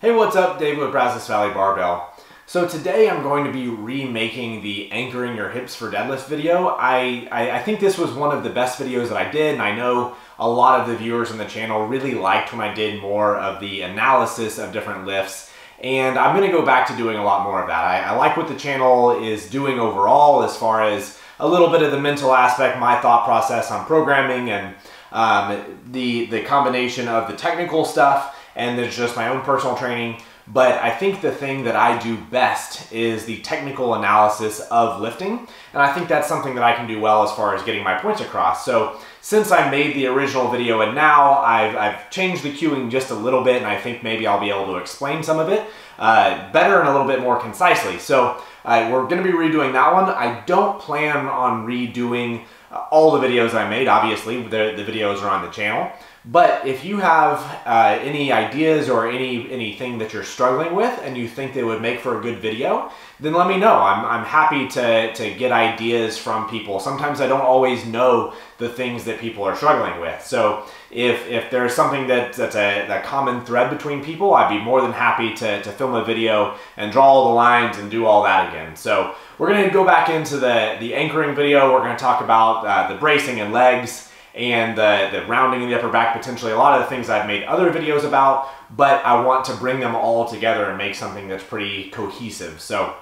Hey, what's up? Dave with Brazos Valley Barbell. So today I'm going to be remaking the anchoring your hips for deadlift video. I, I, I, think this was one of the best videos that I did and I know a lot of the viewers on the channel really liked when I did more of the analysis of different lifts and I'm going to go back to doing a lot more of that. I, I like what the channel is doing overall as far as a little bit of the mental aspect, my thought process on programming and um, the, the combination of the technical stuff and there's just my own personal training. But I think the thing that I do best is the technical analysis of lifting. And I think that's something that I can do well as far as getting my points across. So since I made the original video and now I've, I've changed the cueing just a little bit and I think maybe I'll be able to explain some of it uh, better and a little bit more concisely. So uh, we're gonna be redoing that one. I don't plan on redoing uh, all the videos I made. Obviously, the, the videos are on the channel. But if you have uh, any ideas or any anything that you're struggling with and you think they would make for a good video, then let me know. I'm, I'm happy to, to get ideas from people. Sometimes I don't always know the things that people are struggling with. So if, if there's something that, that's a, a common thread between people, I'd be more than happy to, to film a video and draw all the lines and do all that again. So we're gonna go back into the, the anchoring video. We're gonna talk about uh, the bracing and legs and the, the rounding in the upper back, potentially a lot of the things I've made other videos about, but I want to bring them all together and make something that's pretty cohesive. So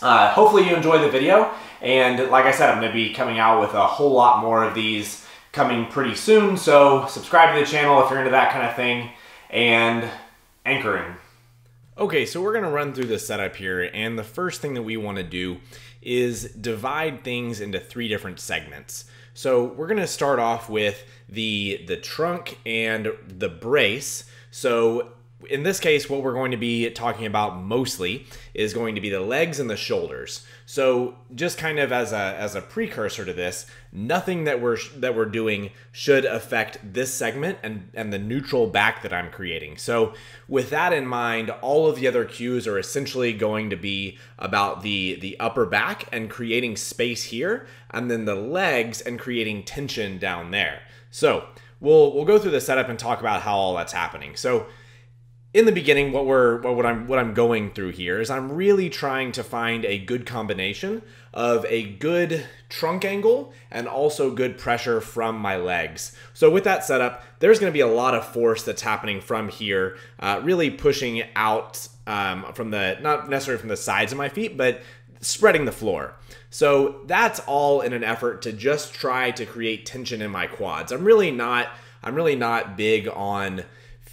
uh, hopefully you enjoy the video. And like I said, I'm gonna be coming out with a whole lot more of these coming pretty soon. So subscribe to the channel if you're into that kind of thing and anchoring. Okay, so we're gonna run through the setup here. And the first thing that we wanna do is divide things into three different segments. So we're gonna start off with the, the trunk and the brace. So in this case, what we're going to be talking about mostly is going to be the legs and the shoulders. So just kind of as a, as a precursor to this, nothing that we're, that we're doing should affect this segment and, and the neutral back that I'm creating. So with that in mind, all of the other cues are essentially going to be about the, the upper back and creating space here, and then the legs and creating tension down there. So we'll, we'll go through the setup and talk about how all that's happening. So in the beginning, what we're what I'm what I'm going through here is I'm really trying to find a good combination of a good trunk angle and also good pressure from my legs. So with that setup, there's going to be a lot of force that's happening from here, uh, really pushing out um, from the not necessarily from the sides of my feet, but spreading the floor. So that's all in an effort to just try to create tension in my quads. I'm really not I'm really not big on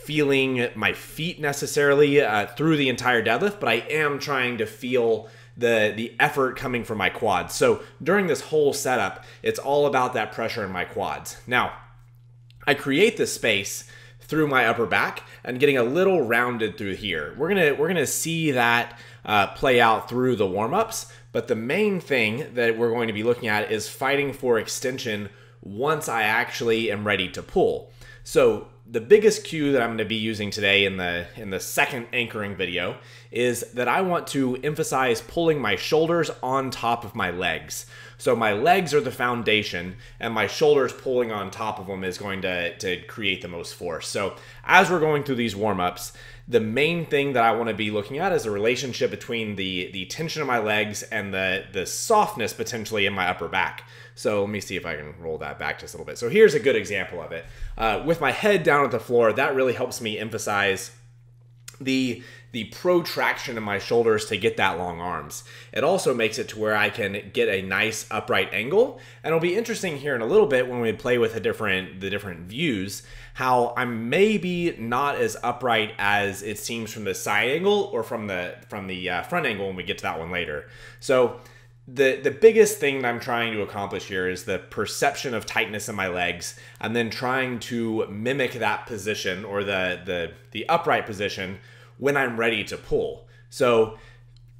feeling my feet necessarily uh, through the entire deadlift, but I am trying to feel the the effort coming from my quads. So during this whole setup, it's all about that pressure in my quads. Now, I create this space through my upper back and getting a little rounded through here. We're gonna we're gonna see that uh, play out through the warm ups, but the main thing that we're going to be looking at is fighting for extension once I actually am ready to pull. So the biggest cue that I'm going to be using today in the in the second anchoring video is that I want to emphasize pulling my shoulders on top of my legs. So my legs are the foundation and my shoulders pulling on top of them is going to, to create the most force. So as we're going through these warm-ups, the main thing that I want to be looking at is the relationship between the, the tension of my legs and the, the softness potentially in my upper back. So let me see if I can roll that back just a little bit. So here's a good example of it. Uh, with my head down at the floor, that really helps me emphasize the the protraction in my shoulders to get that long arms. It also makes it to where I can get a nice upright angle. And it'll be interesting here in a little bit when we play with the different the different views, how I'm maybe not as upright as it seems from the side angle or from the from the uh, front angle when we get to that one later. So the the biggest thing that I'm trying to accomplish here is the perception of tightness in my legs and then trying to mimic that position or the the the upright position when I'm ready to pull. So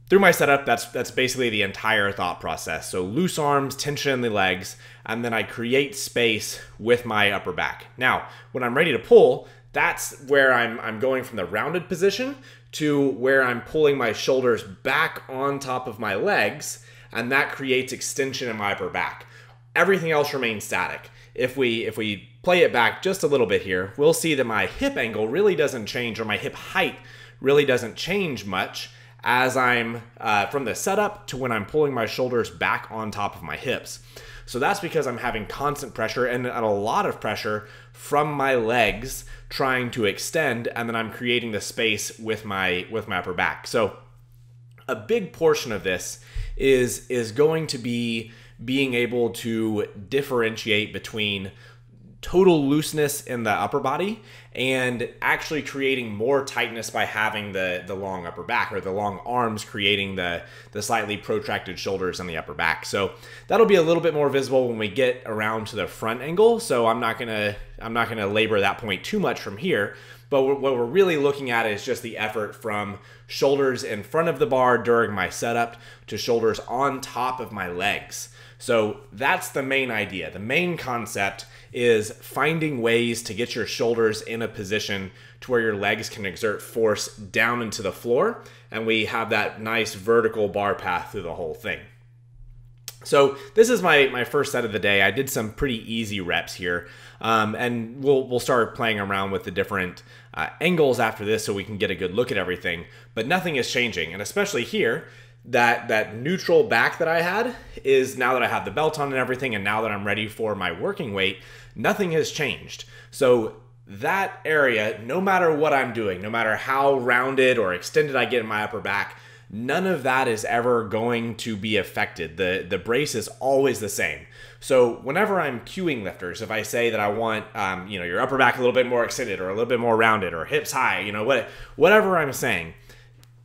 through my setup, that's that's basically the entire thought process. So loose arms, tension in the legs, and then I create space with my upper back. Now, when I'm ready to pull, that's where I'm I'm going from the rounded position to where I'm pulling my shoulders back on top of my legs and that creates extension in my upper back. Everything else remains static. If we if we play it back just a little bit here, we'll see that my hip angle really doesn't change or my hip height really doesn't change much as I'm uh, from the setup to when I'm pulling my shoulders back on top of my hips. So that's because I'm having constant pressure and a lot of pressure from my legs trying to extend and then I'm creating the space with my with my upper back. So a big portion of this is is going to be being able to differentiate between total looseness in the upper body and actually creating more tightness by having the the long upper back or the long arms creating the the slightly protracted shoulders on the upper back. So that'll be a little bit more visible when we get around to the front angle. So i'm not gonna i'm not gonna labor that point too much from here but what we're really looking at is just the effort from shoulders in front of the bar during my setup to shoulders on top of my legs so that's the main idea. The main concept is finding ways to get your shoulders in a position to where your legs can exert force down into the floor and we have that nice vertical bar path through the whole thing. So this is my, my first set of the day. I did some pretty easy reps here, um, and we'll we'll start playing around with the different uh, angles after this so we can get a good look at everything. But nothing is changing, and especially here, that that neutral back that I had is now that I have the belt on and everything and now that I'm ready for my working weight, nothing has changed. So that area, no matter what I'm doing, no matter how rounded or extended I get in my upper back, none of that is ever going to be affected. The the brace is always the same. So whenever I'm cueing lifters, if I say that I want, um, you know, your upper back a little bit more extended or a little bit more rounded or hips high, you know, what, whatever I'm saying,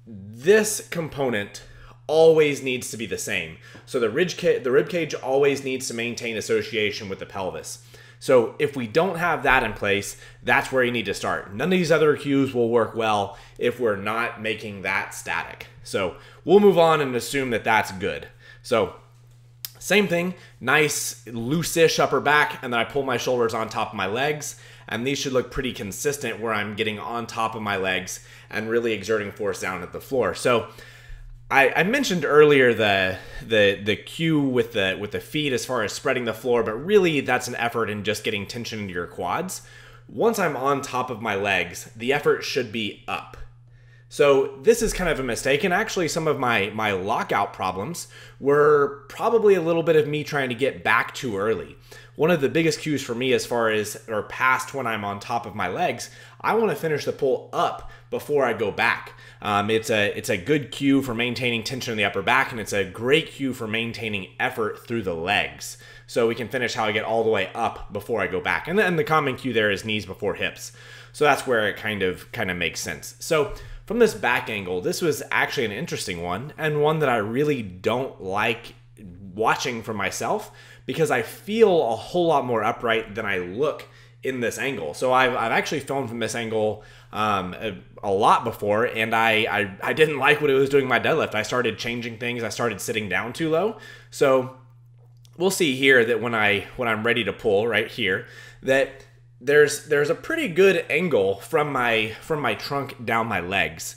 this component always needs to be the same. So the rib cage, the rib cage always needs to maintain association with the pelvis. So if we don't have that in place, that's where you need to start. None of these other cues will work well if we're not making that static. So we'll move on and assume that that's good. So same thing, nice loose-ish upper back, and then I pull my shoulders on top of my legs, and these should look pretty consistent where I'm getting on top of my legs and really exerting force down at the floor. So I, I mentioned earlier the the the cue with the with the feet as far as spreading the floor, but really that's an effort in just getting tension into your quads. Once I'm on top of my legs, the effort should be up. So this is kind of a mistake, and actually some of my my lockout problems were probably a little bit of me trying to get back too early. One of the biggest cues for me as far as or past when I'm on top of my legs, I want to finish the pull up before I go back. Um, it's a it's a good cue for maintaining tension in the upper back, and it's a great cue for maintaining effort through the legs. So we can finish how I get all the way up before I go back. And then the common cue there is knees before hips. So that's where it kind of kind of makes sense. So from this back angle, this was actually an interesting one and one that I really don't like watching for myself because I feel a whole lot more upright than I look in this angle. So I've, I've actually filmed from this angle um, a, a, lot before, and I, I, I didn't like what it was doing my deadlift. I started changing things. I started sitting down too low. So we'll see here that when I when I'm ready to pull right here that there's there's a pretty good angle from my from my trunk down my legs.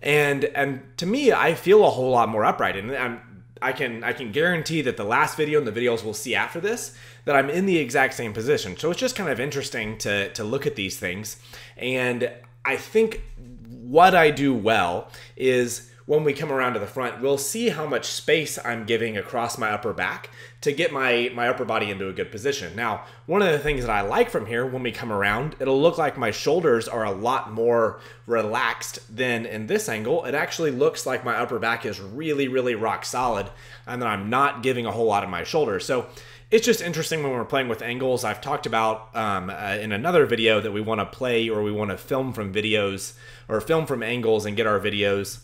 And and to me, I feel a whole lot more upright, and I'm I can I can guarantee that the last video and the videos we'll see after this that I'm in the exact same position. So it's just kind of interesting to to look at these things. And I think what I do well is when we come around to the front, we'll see how much space I'm giving across my upper back to get my, my upper body into a good position. Now, one of the things that I like from here when we come around, it'll look like my shoulders are a lot more relaxed than in this angle. It actually looks like my upper back is really, really rock solid and that I'm not giving a whole lot of my shoulders. So it's just interesting when we're playing with angles. I've talked about um, uh, in another video that we want to play or we want to film from videos or film from angles and get our videos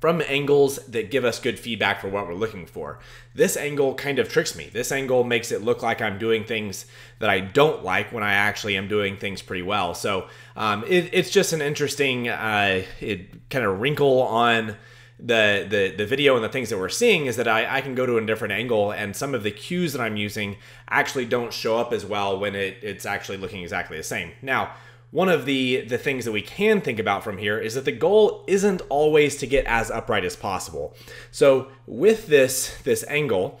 from angles that give us good feedback for what we're looking for. This angle kind of tricks me. This angle makes it look like I'm doing things that I don't like when I actually am doing things pretty well. So um, it, it's just an interesting uh, it kind of wrinkle on the, the the video and the things that we're seeing is that I, I can go to a different angle and some of the cues that I'm using actually don't show up as well when it, it's actually looking exactly the same. Now, one of the the things that we can think about from here is that the goal isn't always to get as upright as possible. So with this this angle,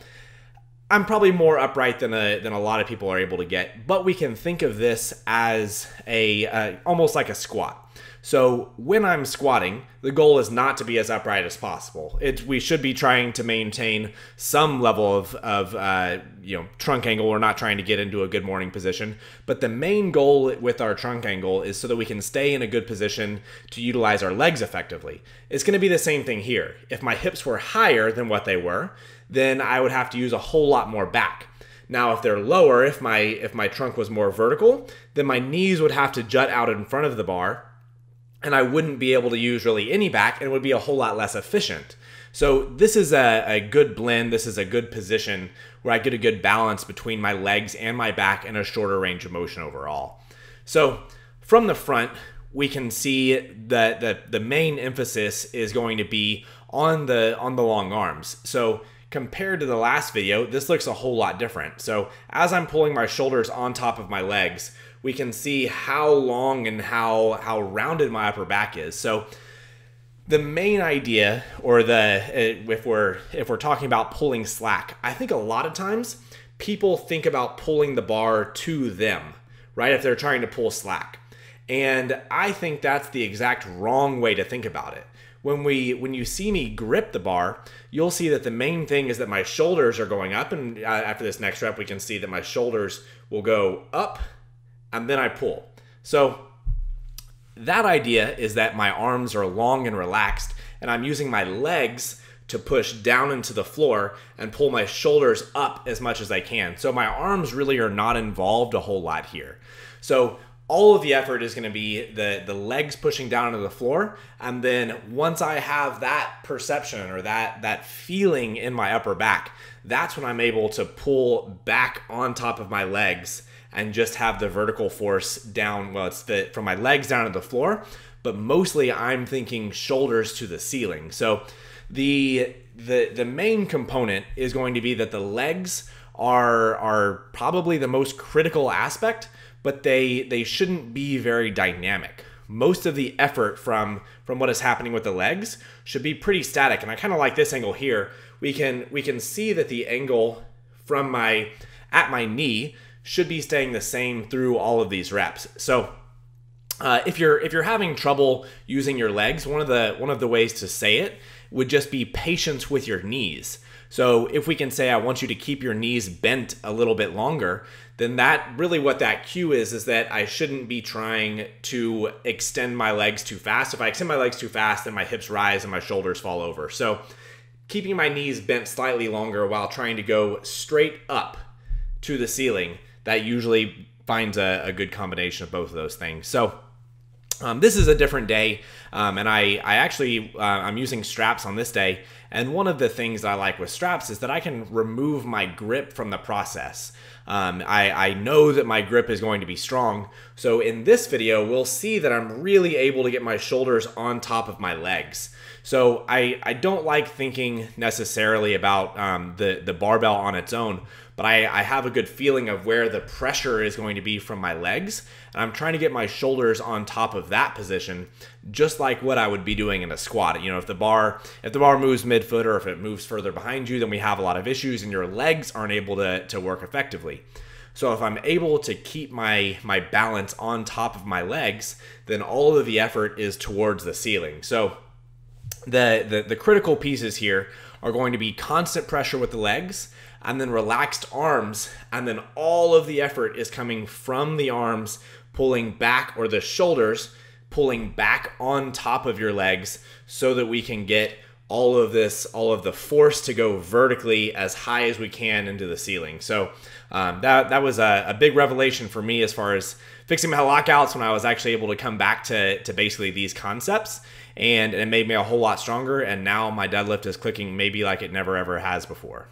I'm probably more upright than a, than a lot of people are able to get, but we can think of this as a uh, almost like a squat. So when I'm squatting, the goal is not to be as upright as possible. It, we should be trying to maintain some level of, of uh, you know trunk angle. We're not trying to get into a good morning position, but the main goal with our trunk angle is so that we can stay in a good position to utilize our legs effectively. It's going to be the same thing here. If my hips were higher than what they were, then I would have to use a whole lot more back. Now, if they're lower, if my if my trunk was more vertical, then my knees would have to jut out in front of the bar and I wouldn't be able to use really any back and it would be a whole lot less efficient. So this is a, a, good blend. This is a good position where I get a good balance between my legs and my back and a shorter range of motion overall. So from the front, we can see that the, the main emphasis is going to be on the on the long arms. So compared to the last video, this looks a whole lot different. So as I'm pulling my shoulders on top of my legs, we can see how long and how how rounded my upper back is. So the main idea or the uh, if we're if we're talking about pulling slack, I think a lot of times people think about pulling the bar to them, right? If they're trying to pull slack. And I think that's the exact wrong way to think about it. When we when you see me grip the bar, you'll see that the main thing is that my shoulders are going up and uh, after this next rep we can see that my shoulders will go up and then I pull. So that idea is that my arms are long and relaxed, and I'm using my legs to push down into the floor and pull my shoulders up as much as I can. So my arms really are not involved a whole lot here. So all of the effort is going to be the the legs pushing down into the floor and then once i have that perception or that that feeling in my upper back that's when i'm able to pull back on top of my legs and just have the vertical force down. Well, it's the from my legs down to the floor, but mostly I'm thinking shoulders to the ceiling. So the the the main component is going to be that the legs are are probably the most critical aspect, but they they shouldn't be very dynamic. Most of the effort from from what is happening with the legs should be pretty static. And I kind of like this angle here. We can we can see that the angle from my at my knee should be staying the same through all of these reps. So uh, if you're if you're having trouble using your legs, one of the one of the ways to say it would just be patience with your knees. So if we can say I want you to keep your knees bent a little bit longer, then that really what that cue is is that I shouldn't be trying to extend my legs too fast. If I extend my legs too fast, then my hips rise and my shoulders fall over. So keeping my knees bent slightly longer while trying to go straight up to the ceiling that usually finds a, a good combination of both of those things. So um, this is a different day, um, and I, I actually uh, I'm using straps on this day. And one of the things I like with straps is that I can remove my grip from the process. Um, I, I know that my grip is going to be strong. So in this video, we'll see that I'm really able to get my shoulders on top of my legs. So I, I don't like thinking necessarily about um, the, the barbell on its own, but I, I have a good feeling of where the pressure is going to be from my legs. And I'm trying to get my shoulders on top of that position, just like what I would be doing in a squat. You know, if the bar if the bar moves midfoot or if it moves further behind you, then we have a lot of issues and your legs aren't able to, to work effectively. So if I'm able to keep my my balance on top of my legs, then all of the effort is towards the ceiling. So the, the, the critical pieces here are going to be constant pressure with the legs and then relaxed arms and then all of the effort is coming from the arms pulling back or the shoulders pulling back on top of your legs so that we can get all of this all of the force to go vertically as high as we can into the ceiling so um, that that was a, a, big revelation for me as far as fixing my lockouts when I was actually able to come back to to basically these concepts and it made me a whole lot stronger. And now my deadlift is clicking maybe like it never ever has before.